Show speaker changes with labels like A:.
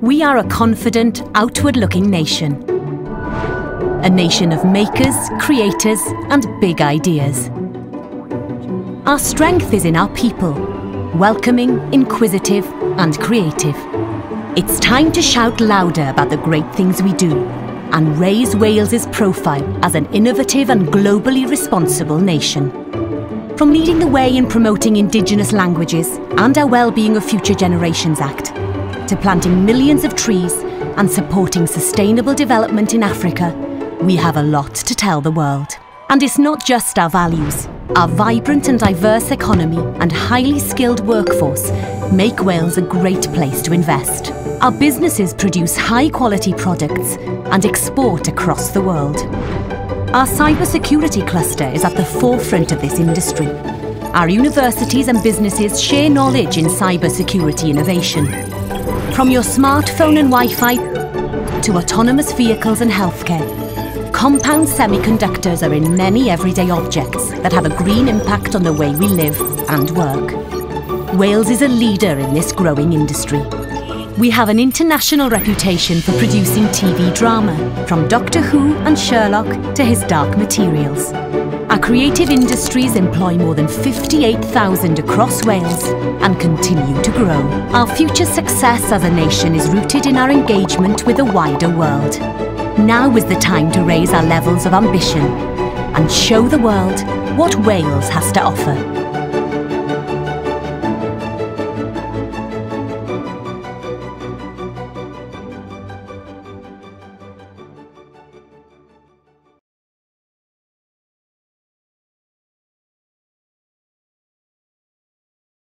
A: We are a confident, outward-looking nation. A nation of makers, creators and big ideas. Our strength is in our people, welcoming, inquisitive and creative. It's time to shout louder about the great things we do and raise Wales's profile as an innovative and globally responsible nation. From leading the way in promoting Indigenous languages and our Wellbeing of Future Generations Act, to planting millions of trees and supporting sustainable development in Africa, we have a lot to tell the world. And it's not just our values. Our vibrant and diverse economy and highly skilled workforce make Wales a great place to invest. Our businesses produce high quality products and export across the world. Our cybersecurity cluster is at the forefront of this industry. Our universities and businesses share knowledge in cybersecurity innovation. From your smartphone and Wi-Fi to autonomous vehicles and healthcare, compound semiconductors are in many everyday objects that have a green impact on the way we live and work. Wales is a leader in this growing industry. We have an international reputation for producing TV drama, from Doctor Who and Sherlock to his Dark Materials. Our creative industries employ more than 58,000 across Wales and continue to grow. Our future success as a nation is rooted in our engagement with the wider world. Now is the time to raise our levels of ambition and show the world what Wales has to offer.